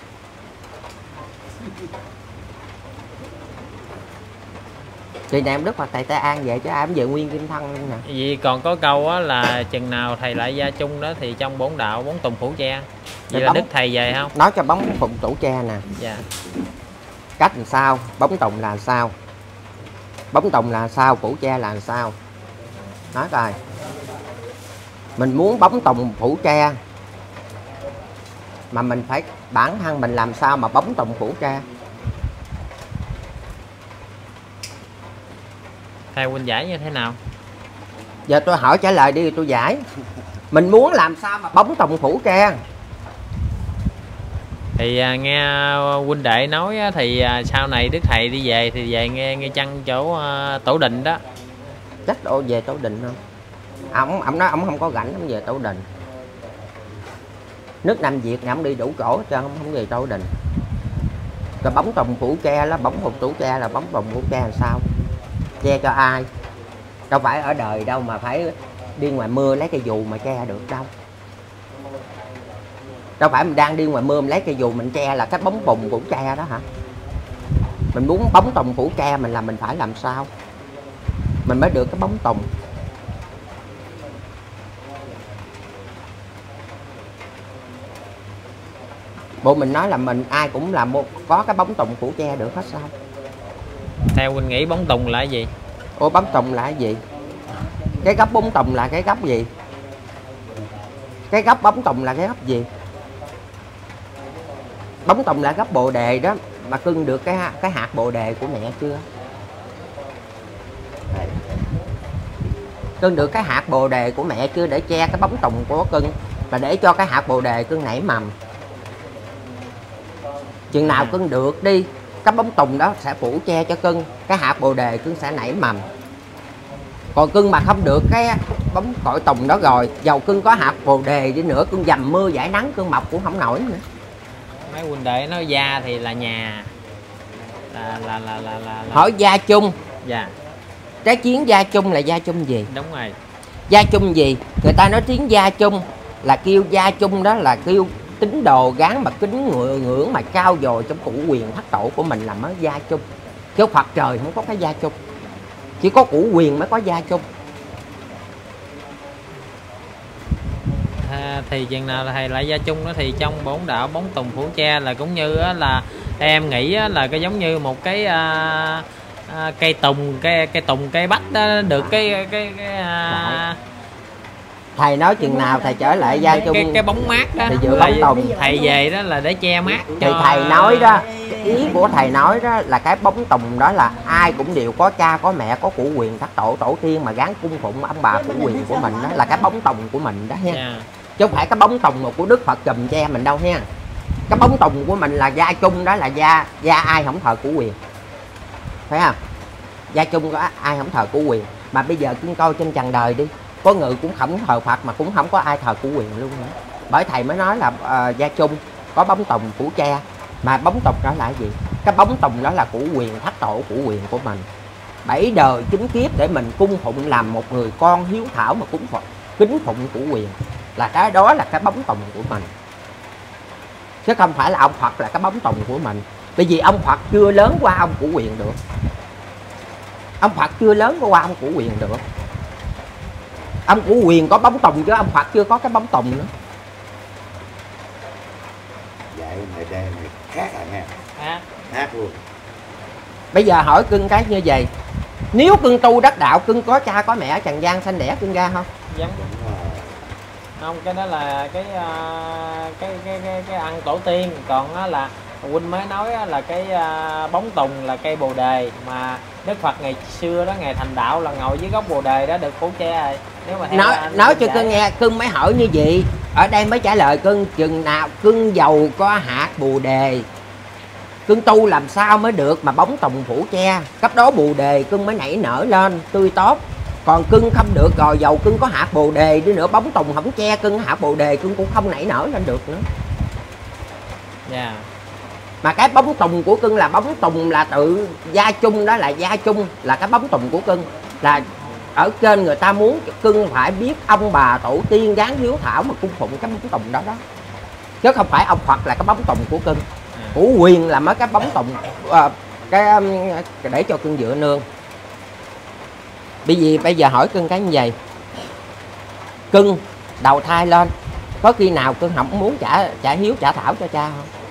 kỳ này ông đức phật tại tây an về chứ ai về nguyên kim thân luôn nè. Vì còn có câu á là chừng nào thầy lại gia chung đó thì trong bốn đạo bốn tùng phủ che vậy là bóng- đức thầy về không? Nói cho bóng phụng chủ cha nè. Dạ. Cách làm sao? Bóng tùng là sao? Bóng tùng là sao? Phủ cha là sao? Nói coi. Mình muốn bóng tùng phủ cha mà mình phải bản thân mình làm sao mà bóng tùng phủ cha theo huynh giải như thế nào? Giờ tôi hỏi trả lời đi tôi giải. Mình muốn làm sao mà bóng tùng phủ cha thì à, nghe huynh đệ nói á, thì à, sau này đức thầy đi về thì về nghe nghe chăng chỗ à, tổ định đó. Chắc độ về tổ đình không? Ổng ổng nói ổng không có rảnh ổng về tổ đình. Nước nam việt này ổng đi đủ chỗ trơn ổng không về tổ đình. Rồi bóng tùng phủ che lá bóng hùng phủ che là bóng tùng phủ che làm sao che cho ai. Đâu phải ở đời đâu mà phải đi ngoài mưa lấy cây dù mà che được đâu. Đâu phải mình đang đi ngoài mưa mình lấy cây dù mình che là cái bóng bùng cũng che đó hả? Mình muốn bóng tùng phủ che mình là mình phải làm sao? Mình mới được cái bóng tùng bộ mình nói là mình ai cũng là một, có cái bóng tùng phủ che được hết sao? Theo huynh nghĩ bóng tùng là cái gì? Ô bóng tùng là cái gì? Cái gấp bóng tùng là cái gấp gì? Cái gấp bóng tùng là cái gấp gì? Bóng tùng là gấp bồ đề đó. Mà cưng được cái cái hạt bồ đề của mẹ chưa? Cưng được cái hạt bồ đề của mẹ chưa? Để che cái bóng tùng của cưng. Và để cho cái hạt bồ đề cưng nảy mầm. Chừng nào cưng được đi cái bóng tùng đó sẽ phủ che cho cưng cái hạt bồ đề cưng sẽ nảy mầm. Còn cưng mà không được cái bóng cội tùng đó rồi dầu cưng có hạt bồ đề đi nữa cưng dầm mưa giải nắng cưng mọc cũng không nổi nữa. Mấy huynh đệ nói gia thì là nhà. Là là là là là, là. hỏi gia chung. Dạ. Trái chiến gia chung là gia chung gì? Đúng rồi. Gia chung gì? Người ta nói tiếng gia chung là kêu gia chung đó là kêu tín đồ gán mà kính ngưỡng, ngưỡng mà cao dồi trong cụ quyền thất tổ của mình là mới gia chung chứ phật trời không có cái gia chung chỉ có cụ quyền mới có gia chung à, thì chừng nào thầy lại gia chung đó thì trong bổn đạo bóng tùng phủ che là cũng như là em nghĩ là cái giống như một cái à, à, cây tùng cây cây tùng cây bách đó, được cái cái cái à, thầy nói chừng nào thầy trở lại gia chung cái, cái bóng mát đó. Thì là bóng tùng. thầy về đó là để che mát thì cho thầy nói đó cái ý của thầy nói đó là cái bóng tùng đó là ai cũng đều có cha có mẹ có cụ quyền thất tổ tổ tiên mà gán cung phụng ông bà cụ quyền của mình đó là cái bóng tùng của mình đó ha. Dạ. chứ không phải cái bóng tùng mà của đức phật chùm che mình đâu ha. Cái bóng tùng của mình là gia chung đó là gia gia ai không thờ cụ quyền. Phải không? Gia chung có ai không thờ cụ quyền. Mà bây giờ cứ coi trên trần đời đi có người cũng không thờ phật mà cũng không có ai thờ cụ quyền luôn nữa. Bởi thầy mới nói là uh, gia chung có bóng tùng phủ Cha, mà bóng tùng đó là gì? Cái bóng tùng đó là cụ quyền thất tổ cụ quyền của mình. Bảy đời chính kiếp để mình cung phụng làm một người con hiếu thảo mà cúng phật kính phụng của quyền. Là cái đó là cái bóng tùng của mình. Chứ không phải là ông Phật là cái bóng tùng của mình. Bởi vì ông Phật chưa lớn qua ông của quyền được. Ông Phật chưa lớn qua ông của quyền được ông của quyền có bóng tùng chứ ông Phật chưa có cái bóng tùng nữa. Dạy mày đây mày khác à nghe À, khác luôn. Bây giờ hỏi cưng cái như vậy nếu cưng tu đắc đạo cưng có cha có mẹ ở trần gian sanh đẻ cưng ra không? Rồi. Không cái đó là cái à, cái cái cái, cái ăn tổ tiên còn á là huynh mới nói là cái à, bóng tùng là cây bồ đề. Mà đức phật ngày xưa đó ngày thành đạo là ngồi dưới gốc bồ đề đó được phủ che rồi. Nếu mà nói nói cho cưng nghe cưng mới hỏi như vậy. Ở đây mới trả lời cưng chừng nào cưng giàu có hạt bồ đề. Cưng tu làm sao mới được mà bóng tùng phủ che cấp đó bồ đề cưng mới nảy nở lên tươi tốt. Còn cưng không được rồi dầu cưng có hạt bồ đề đi nữa bóng tùng không che cưng hạt bồ đề cưng cũng không nảy nở lên được nữa. Dạ mà cái bóng tùng của cưng là bóng tùng là tự gia chung đó là gia chung là cái bóng tùng của cưng. Là ở trên người ta muốn cưng phải biết ông bà tổ tiên gán hiếu thảo mà cung phụng cái bóng tùng đó đó. Chứ không phải ông phật là cái bóng tùng của cưng. Của quyền là mấy cái bóng tùng à, cái um, để cho cưng dựa nương. Bởi vì bây giờ hỏi cưng cái như vậy. Cưng đầu thai lên có khi nào cưng không muốn trả trả hiếu trả thảo cho cha không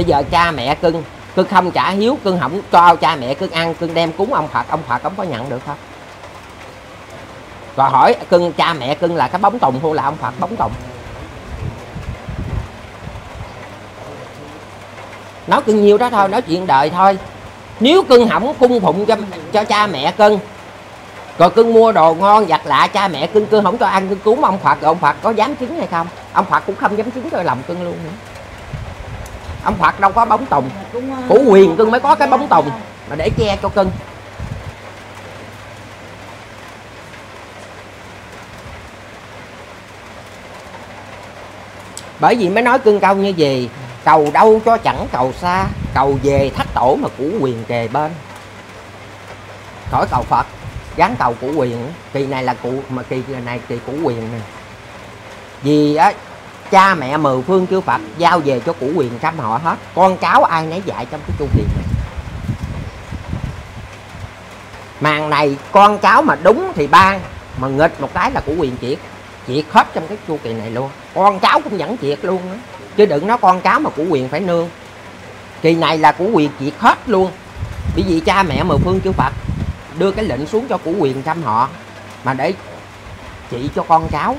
bây giờ cha mẹ cưng cưng không trả hiếu, cưng không cho cha mẹ cưng ăn, cưng đem cúng ông phật ông phật ông có nhận được không rồi hỏi cưng, cha mẹ cưng là cái bóng tùng hay là ông phật bóng tùng? Nói cưng nhiêu đó thôi, nói chuyện đời thôi. Nếu cưng không cung phụng cho cho cha mẹ cưng, rồi cưng mua đồ ngon giặt lạ, cha mẹ cưng cưng không cho ăn, cưng cúng ông phật, rồi ông phật có dám chứng hay không? Ông phật cũng không dám chứng cho lòng cưng luôn nữa ông phật đâu có bóng tùng. Của quyền cưng mới có cái bóng tùng. mà để che cho cưng. Bởi vì mới nói cưng câu như gì cầu đâu cho chẳng cầu xa cầu về thất tổ mà của quyền kề bên. Khỏi cầu phật gắn cầu của quyền kỳ này là cụ mà kỳ này kỳ của quyền nè. Vì á cha mẹ mười phương chư phật, giao về cho củ quyền trăm họ hết. Con cháu ai nấy dạy trong cái chu kỳ này. Màn này, con cháu mà đúng thì ban mà nghịch một cái là của quyền triệt. Triệt hết trong cái chu kỳ này luôn. Con cháu cũng vẫn triệt luôn đó. chứ đừng nói con cháu mà của quyền phải nương. Kỳ này là của quyền triệt hết luôn. Bởi vì cha mẹ mười phương chư phật, đưa cái lệnh xuống cho của quyền trăm họ. Mà để trị cho con cháu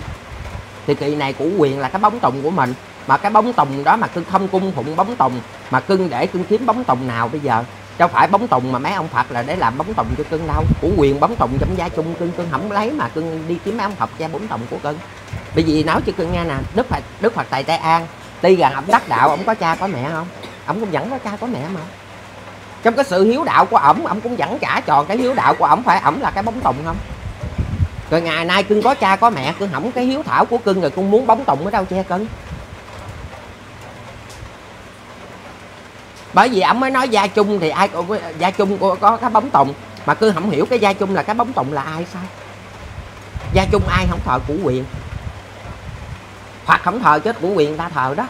thì kỳ này của quyền là cái bóng tùng của mình. Mà cái bóng tùng đó mà cưng không cung phụng bóng tùng, mà cưng để cưng kiếm bóng tùng nào bây giờ? Đâu phải bóng tùng mà mấy ông phật là để làm bóng tùng cho cưng đâu. Của quyền bóng tùng trong gia chung, cưng cưng không lấy mà cưng đi kiếm mấy ông phật cha bóng tùng của cưng. Bởi vì nói cho cưng nghe nè, đức phật đức phật tại tây an tuy rằng ông đắc đạo, ông có cha có mẹ không? Ông cũng vẫn có cha có mẹ mà. Trong cái sự hiếu đạo của ổng ổng cũng vẫn trả tròn cái hiếu đạo của ổng phải ổng là cái bóng tùng không? Rồi ngày nay cưng có cha có mẹ cưng hỏng cái hiếu thảo của cưng rồi cưng muốn bóng tùng ở đâu che cưng? Bởi vì ổng mới nói gia chung thì ai cũng gia chung có, có cái bóng tùng mà cưng không hiểu cái gia chung là cái bóng tùng là ai sao? Gia chung ai không thờ của quyền? Hoặc không thờ chết của quyền ta thờ đó.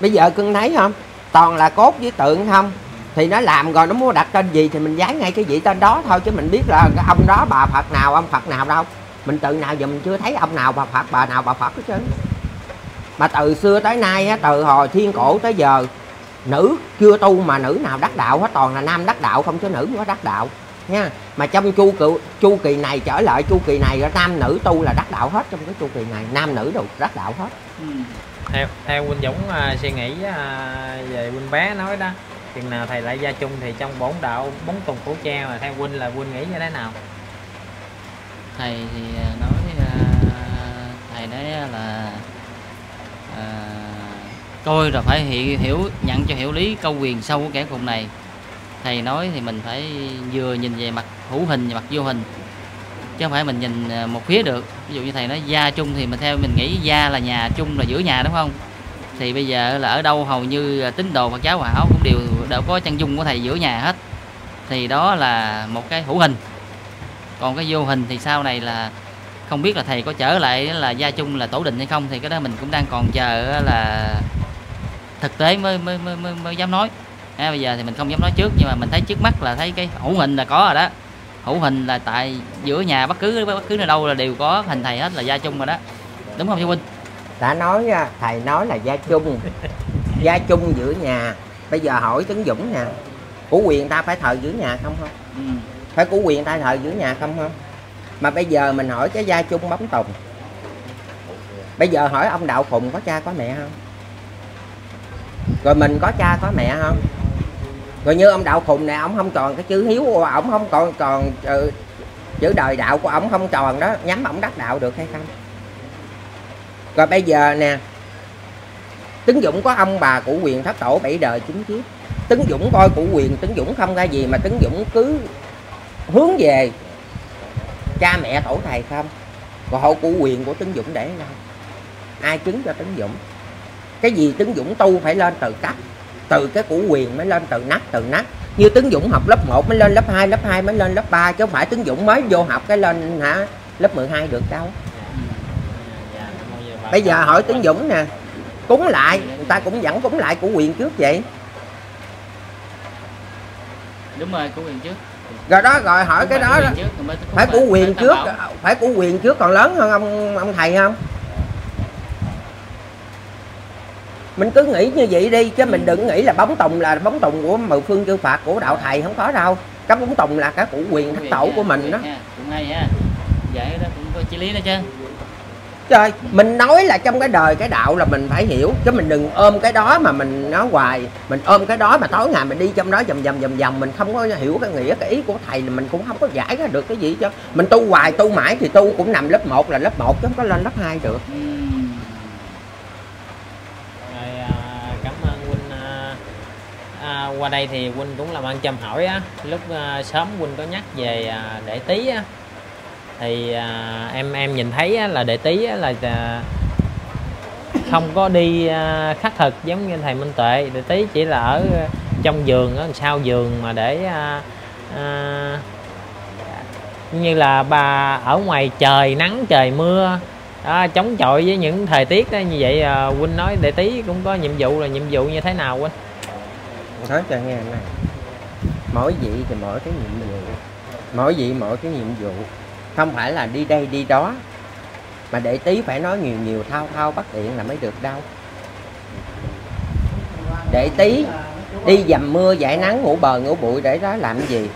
Bây giờ cưng thấy không? Toàn là cốt với tượng không? Thì nó làm rồi nó muốn đặt tên gì thì mình dán ngay cái vị tên đó thôi chứ mình biết là ông đó bà phật nào ông phật nào đâu. Mình từ nào giờ mình chưa thấy ông nào bà phật bà nào bà phật hết trơn. Mà từ xưa tới nay á, từ hồi thiên cổ tới giờ nữ chưa tu mà nữ nào đắc đạo hết toàn là nam đắc đạo không chứ nữ có đắc đạo nha. Mà trong chu kỳ chu kỳ này trở lại chu kỳ này nam nữ tu là đắc đạo hết trong cái chu kỳ này nam nữ đều đắc đạo hết. Ừ. theo theo huynh Dũng uh, suy nghĩ uh, về huynh bé nói đó chừng nào thầy lại gia chung thì trong bổn đạo bóng tùng cổ tre mà theo huynh là huynh nghĩ như thế nào? Thầy thì à, nói à, thầy nói là à, coi rồi phải hiểu, hiểu nhận cho hiểu lý câu quyền sâu của kẻ cùng này. Thầy nói thì mình phải vừa nhìn về mặt hữu hình và mặt vô hình chứ không phải mình nhìn à, một phía được. Ví dụ như thầy nói gia chung thì mình theo mình nghĩ gia là nhà chung là giữa nhà đúng không? Thì bây giờ là ở đâu hầu như tín đồ Phật giáo Hòa Hảo cũng đều đều có chân dung của thầy giữa nhà hết. Thì đó là một cái hữu hình. Còn cái vô hình thì sau này là không biết là thầy có trở lại là gia chung là tổ định hay không thì cái đó mình cũng đang còn chờ là thực tế mới mới mới, mới, mới dám nói. À, bây giờ thì mình không dám nói trước nhưng mà mình thấy trước mắt là thấy cái hữu hình là có rồi đó. Hữu hình là tại giữa nhà bất cứ bất cứ nơi đâu là đều có hình thầy hết là gia chung rồi đó. Đúng không sư huynh đã nói nha, thầy nói là gia chung. Gia chung giữa nhà. Bây giờ hỏi tấn dũng nè. Của quyền ta phải thờ giữa nhà không không ừ. phải của quyền ta thờ giữa nhà không không mà bây giờ mình hỏi cái gia chung bóng tùng. Bây giờ hỏi ông đạo phùng có cha có mẹ không? Rồi mình có cha có mẹ không? Rồi như ông đạo phùng này ông không còn cái chữ hiếu của ổng không còn còn chữ, chữ đời đạo của ổng không tròn đó nhắm ổng đắc đạo được hay không rồi bây giờ nè, Tấn Dũng có ông bà của quyền thất tổ bảy đời chín kiếp Tấn Dũng coi của quyền Tấn Dũng không ra gì mà Tấn Dũng cứ hướng về cha mẹ tổ thầy không? Còn hộ của quyền của Tấn Dũng để đâu? Ai chứng cho Tấn Dũng? Cái gì Tấn Dũng tu phải lên từ cấp, từ cái của quyền mới lên từ nắp từ nắp như Tấn Dũng học lớp 1 mới lên lớp 2 lớp 2 mới lên lớp 3 chứ không phải Tấn Dũng mới vô học cái lên hả? Lớp 12 được đâu bây giờ hỏi Tấn Dũng nè cúng lại người ta cũng vẫn cúng lại của quyền trước vậy. Đúng rồi của quyền trước. Rồi đó rồi hỏi cái đó, đó. trước, phải của quyền trước phải của quyền trước còn lớn hơn ông ông thầy không? Mình cứ nghĩ như vậy đi chứ mình đừng nghĩ là bóng tùng là bóng tùng của mười phương chư phật của đạo thầy không có đâu. Cái bóng tùng là cái của quyền thất tổ của mình đó. cũng hay ha. Vậy đó cũng có chí lý đó chứ trời mình nói là trong cái đời cái đạo là mình phải hiểu. Chứ mình đừng ôm cái đó mà mình nói hoài. Mình ôm cái đó mà tối ngày mình đi trong đó vòng vòng vòng vòng. Mình không có hiểu cái nghĩa cái ý của thầy là mình cũng không có giải ra được cái gì cho mình tu hoài tu mãi thì tu cũng nằm lớp 1 là lớp 1 chứ không có lên lớp 2 được. Rồi à, cảm ơn huynh à, à, qua đây thì huynh cũng làm ăn chăm hỏi á. Lúc à, sớm huynh có nhắc về à, đệ tí á thì à, em em nhìn thấy á, là đệ tí á, là à, không có đi à, khắc thực giống như thầy Minh Tuệ. Đệ tí chỉ là ở trong giường ở sau giường mà để à, à, như là bà ở ngoài trời nắng trời mưa. Đó, chống chọi với những thời tiết đó như vậy à, huynh nói đệ tí cũng có nhiệm vụ là nhiệm vụ như thế nào huynh nói cho nghe này. Mỗi vị thì mỗi cái nhiệm vụ. Mỗi vị mỗi cái nhiệm vụ không phải là đi đây, đi đó. Mà để tí phải nói nhiều nhiều thao thao bắt điện là mới được đâu. Để tí đi dầm mưa giải nắng, ngủ bờ, ngủ bụi, để đó làm gì?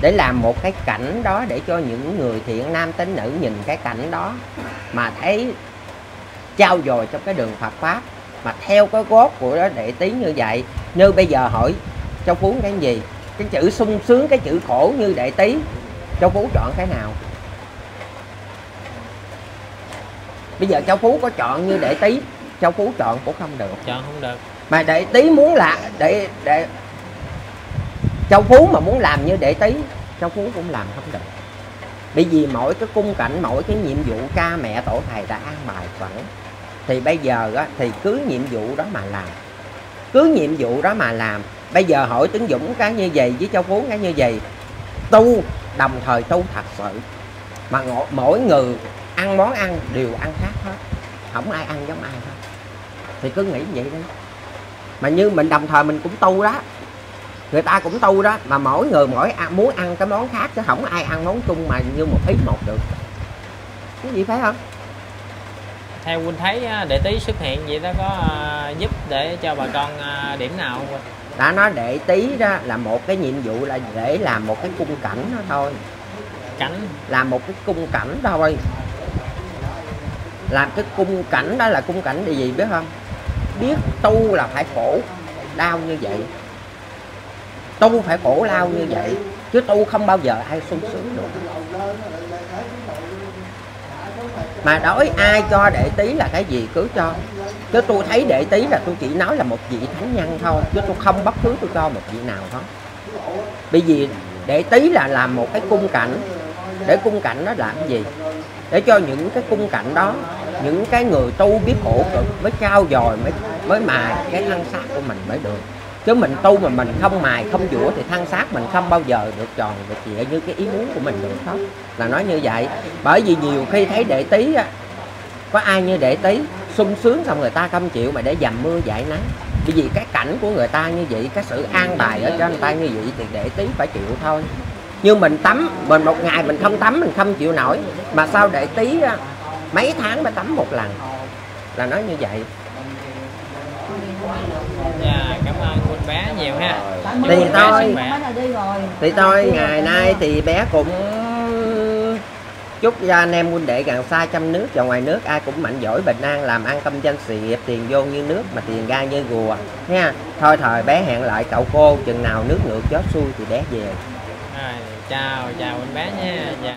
Để làm một cái cảnh đó để cho những người thiện nam tín nữ nhìn cái cảnh đó. Mà thấy trao dồi trong cái đường Phật pháp. Mà theo cái gót của đó đệ tí như vậy. Như bây giờ hỏi châu phú cái gì? Cái chữ sung sướng, cái chữ khổ như đệ tí. Châu phú chọn cái nào? Bây giờ châu phú có chọn như đệ tí châu phú chọn cũng không được. Chọn không được. Mà đệ tí muốn là đệ đệ châu phú mà muốn làm như đệ tí châu phú cũng làm không được. Bởi vì mỗi cái cung cảnh mỗi cái nhiệm vụ cha mẹ tổ thầy đã an bài sẵn. Thì bây giờ á, thì cứ nhiệm vụ đó mà làm. Cứ nhiệm vụ đó mà làm. Bây giờ hỏi tướng dũng cái như vậy với châu phú cái như vậy tu đồng thời tu thật sự. Mà mỗi người ăn món ăn đều ăn khác hết. Không ai ăn giống ai hết. Thì cứ nghĩ vậy đi mà như mình đồng thời mình cũng tu đó. Người ta cũng tu đó mà mỗi người mỗi ăn, muốn ăn cái món khác chứ không ai ăn món chung mà như một ý một được. Cái gì phải không? Theo huynh thấy đệ tí xuất hiện vậy đó có à, giúp để cho bà con à, điểm nào không đã nói đệ tí đó là một cái nhiệm vụ là để làm một cái cung cảnh đó thôi. Cảnh. Làm một cái cung cảnh thôi làm cái cung cảnh đó là cung cảnh là gì biết không? Biết tu là phải khổ, đau như vậy. Tu phải khổ lao như vậy. Chứ tu không bao giờ ai sung sướng được. Mà đối ai cho đệ tí là cái gì cứ cho. Chứ tôi thấy đệ tí là tôi chỉ nói là một vị thánh nhân thôi. Chứ tôi không bất cứ tôi cho một vị nào hết. Bởi vì đệ tí là làm một cái cung cảnh. Để cung cảnh đó làm cái gì? Để cho những cái cung cảnh đó những cái người tu biết khổ cực mới trao dồi mới mới mài cái thân xác của mình mới được. Chứ mình tu mà mình không mài không dũa thì thân xác mình không bao giờ được tròn được chịa như cái ý muốn của mình được hết. Là nói như vậy. Bởi vì nhiều khi thấy đệ tí á có ai như đệ tí sung sướng xong người ta không chịu mà để dầm mưa dãi nắng. Bởi vì cái cảnh của người ta như vậy cái sự an bài ở cho người ta như vậy thì đệ tí phải chịu thôi. Như mình tắm mình một ngày mình không tắm mình không chịu nổi. Mà sao đệ tí á, mấy tháng mới tắm một lần. Là nói như vậy. Dạ cảm ơn huynh bé nhiều ha. Thì rồi thì thôi ngày nay thì bé cũng chúc cho anh em huynh đệ gần xa trong nước và ngoài nước ai cũng mạnh giỏi bình an làm ăn công danh sự nghiệp tiền vô như nước mà tiền ra như rùa. Nha thôi thời bé hẹn lại cậu cô chừng nào nước ngược gió xuôi thì bé về. Rồi, chào chào huynh bé nha. Dạ